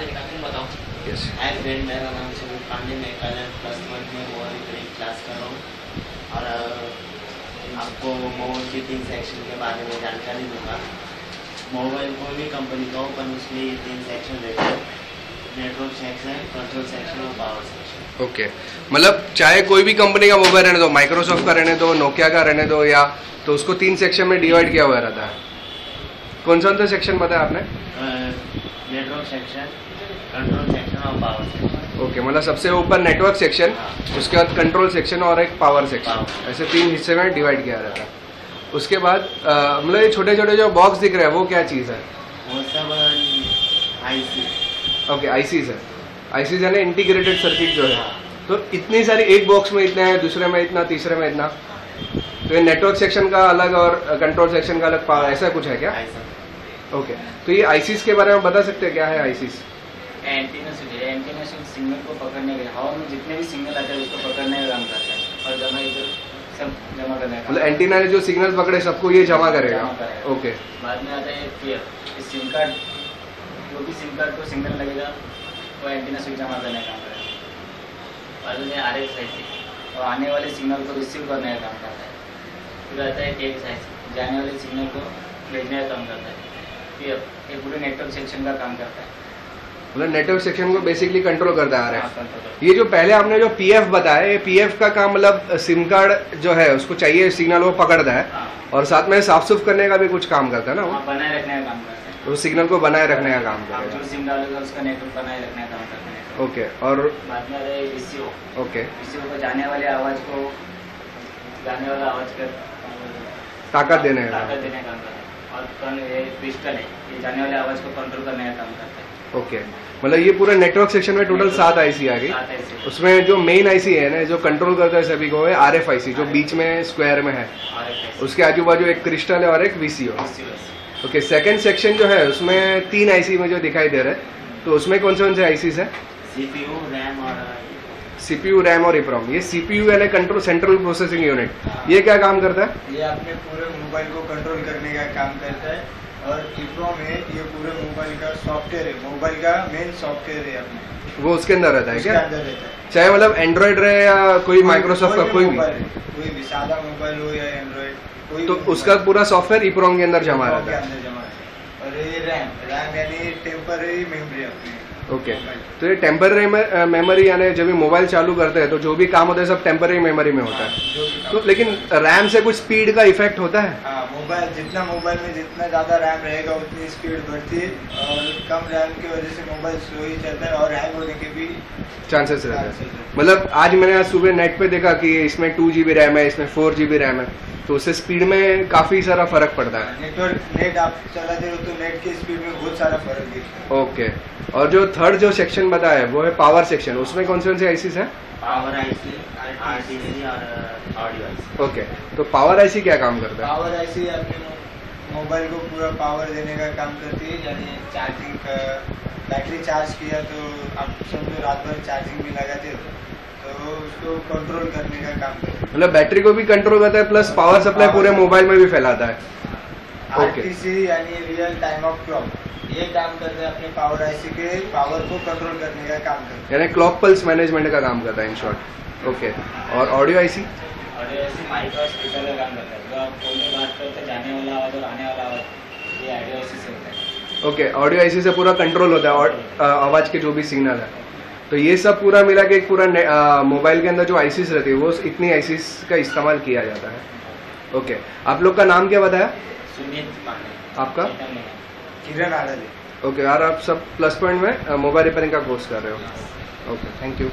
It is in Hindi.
देगा तुम बताओ यस हाय फ्रेंड मेरा नाम सुमित पांडे मैं कलर प्लस वन में मोबाइल रिपेयरिंग क्लास कर रहा हूँ। और आपको मोबाइल की तीन सेक्शन के बारे में जानकारी दूँगा। मोबाइल कोई भी कंपनी का हो पर उसमें ये तीन सेक्शन रहते हैं। नेटवर्क सेक्शन कंट्रोल सेक्शन और पावर सेक्शन ओके okay. मतलब चाहे कोई भी कंपनी का मोबाइल रहने दो माइक्रोसॉफ्ट का रहने दो नोकिया का रहने दो या तो उसको तीन सेक्शन में डिवाइड किया हुआ रहता है। कौन सा सेक्शन बताया आपने? नेटवर्क सेक्शन कंट्रोल सेक्शन और पावर सेक्शन ओके मतलब सबसे ऊपर नेटवर्क सेक्शन उसके बाद कंट्रोल सेक्शन और एक पावर सेक्शन ऐसे तीन हिस्से में डिवाइड किया जाता है। उसके बाद मतलब ये छोटे छोटे जो बॉक्स दिख रहे हैं वो क्या चीज़ है? वो सब आई सी ओके आईसीज है। आईसीज यानी इंटीग्रेटेड सर्किट जो है। तो इतनी सारी एक बॉक्स में इतना है दूसरे में इतना तीसरे में इतना। तो ये नेटवर्क सेक्शन का अलग और कंट्रोल सेक्शन का अलग पावर ऐसा कुछ है क्या? ओके तो ये आईसीस के बारे में बता सकते हैं क्या है आईसीस एंटीना एंटीना सिग्नल को पकड़ने के हवा में जितने भी सिग्नल आते हैं उसको पकड़ने का काम करता है और जमा इधर सब जमा करने का मतलब एंटीना ने जो सिग्नल पकड़े सबको ये जमा करेगा? ओके बाद में आता है सिम कार्ड जो भी सिम कार्ड को सिग्नल लगेगा वो एंटीना से जमा करने का काम करेगा बाद में आर एक्स आई और आने वाले सिग्नल को रिसीव करने का काम करता है। फिर आता है जाने वाले सिग्नल को भेजने का काम करता है। ये पूरे नेटवर्क सेक्शन का काम करता है। मतलब नेटवर्क सेक्शन को बेसिकली कंट्रोल करता आ रहा हाँ, है करता है। ये जो पहले आपने जो पीएफ बताया ये पीएफ का काम मतलब सिम कार्ड जो है उसको चाहिए सिग्नल वो पकड़ता है। हाँ, और साथ में साफ़ सुफ करने का भी कुछ काम करता है ना वो। हाँ, बनाए रखने का काम करता है। तो सिग्नल को बनाए रखने का काम आप करेगा जो सिम डालोगे उसका नेटवर्क बनाए रखने का काम करता है। ओके और बाद में है ओके। को जाने वाले आवाज़ को जाने वाला आवाज़ का ताकत देने का। ताकत देने का काम करता है। और कौन है. ये जाने वाले आवाज़ को कंट्रोल करने का काम करता है ओके मतलब ये पूरा नेटवर्क सेक्शन में टोटल सात आईसी आ गई उसमें जो मेन आईसी है ना जो कंट्रोल करता है सभी को है आर एफ़ आईसी जो बीच में स्क्वायर में है। उसके आजू बाजू एक क्रिस्टल है और एक वीसीओ ओके सेकंड सेक्शन जो है उसमें तीन आईसी में जो दिखाई दे रहे हैं तो उसमें कौन से कौन से आईसीज है? सीपीयू रैम और सीपीयू रैम और इप्रोम ये सीपीयू यानी कंट्रोल सेंट्रल प्रोसेसिंग यूनिट ये क्या काम करता है? ये अपने पूरे मोबाइल को कंट्रोल करने का काम करता है और इप्रोम है ये पूरे मोबाइल का सॉफ्टवेयर है। मोबाइल का मेन सॉफ्टवेयर है अपने। वो उसके अंदर रहता है क्या? है। चाहे मतलब एंड्रॉइड रहे या कोई माइक्रोसॉफ्ट का कोई मोबाइल भी कोई भी सादा मोबाइल हो या एंड्रॉइड तो उसका पूरा सॉफ्टवेयर इप्रोम के अंदर जमा रहता है। अंदर जमा रहता है। और ये रैम रैम यानी टेम्पररी मेमोरी अपनी। ओके तो ये टेम्पररी मेमोरी यानी जब भी मोबाइल चालू करते हैं तो जो भी काम होता है सब टेम्पररी मेमोरी में होता है। तो लेकिन रैम से कुछ स्पीड का इफ़ेक्ट होता है? हाँ मोबाइल जितना मोबाइल में जितना ज़्यादा रैम रहेगा उतनी स्पीड बढ़ती है और कम रैम की वजह से मोबाइल स्लो ही चलता है और हैंग होने के भी चांसेस रहते हैं। रहते हैं। मतलब आज मैंने आज सुबह नेट पे देखा कि इसमें टू जी रैम है इसमें फोर जी बी रैम है। तो उससे स्पीड में काफ़ी सारा फ़र्क पड़ता है। नेटवर्क नेट आप चलाते तो नेट की स्पीड में बहुत सारा फ़र्क दिखता है। ओके और जो थर्ड जो सेक्शन बताया है वो है पावर सेक्शन उसमें कौन से कौन से आईसीस है? पावर आईसी ऑडियो ओके तो पावर आईसी क्या काम करता है? पावर आईसी अपने मोबाइल को पूरा पावर देने का काम करती है यानी चार्जिंग का बैटरी चार्ज किया तो आप समझो रात भर चार्जिंग भी लगाते हो। तो उसको कंट्रोल करने का काम करती है। मतलब बैटरी को भी कंट्रोल करता है प्लस पावर सप्लाई पूरे मोबाइल में भी फैलाता है. आरटीसी यानी रियल टाइम ऑफ़ क्लॉक ये काम करते हैं अपने पावर आईसी के पावर को कंट्रोल करने का काम करते यानी क्लॉक पल्स मैनेजमेंट का काम करता है इन शॉर्ट ओके और ऑडियो आईसी और ये ऐसे माइक और स्पीकर का काम करता है। जो आप फ़ोन में बात करते जाने वाला आवाज़ और आने वाला आवाज़ ये आइडिया उसी से होता है। ओके ऑडियो आईसी से पूरा कंट्रोल होता है और आवाज़ के जो भी सिग्नल है। तो ये सब पूरा मिला के एक पूरा मोबाइल के अंदर जो आईसीस रहती है वो इतनी आईसीस का इस्तेमाल किया जाता है। ओके आप लोग का नाम क्या बताया? सुनीत आपका। हैं किरण आड़ले ओके यार आप सब प्लस पॉइंट में मोबाइल रिपेयरिंग का कोर्स कर रहे हो? Okay thank you